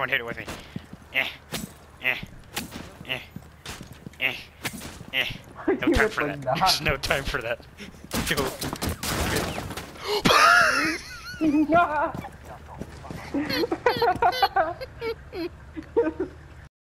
Everyone hit it with me. Eh. Eh. Eh. Eh. Eh. No time for that. There's no time for that. Go. No.